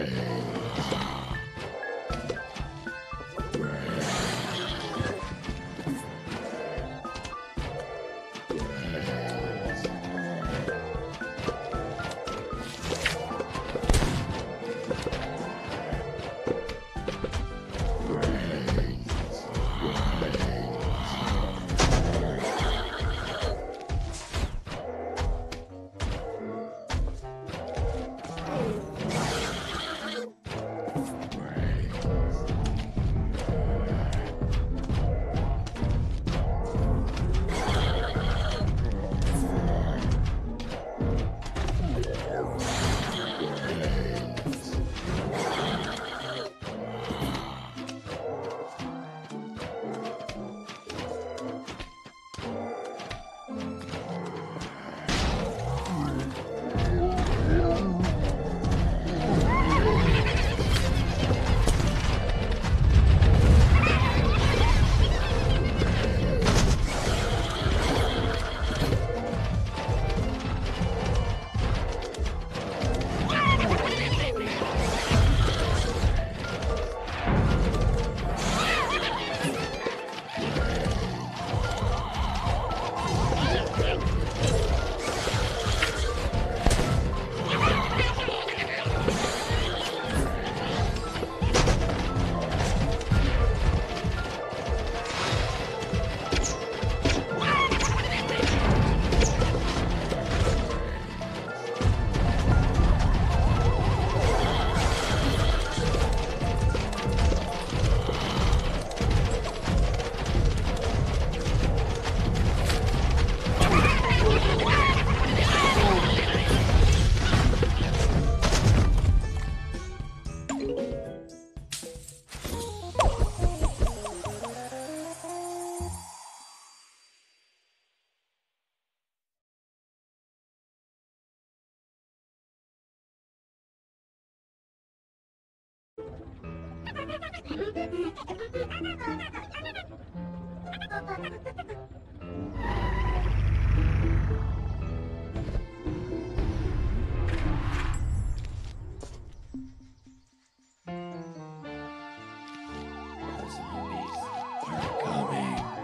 É. Zombies are coming.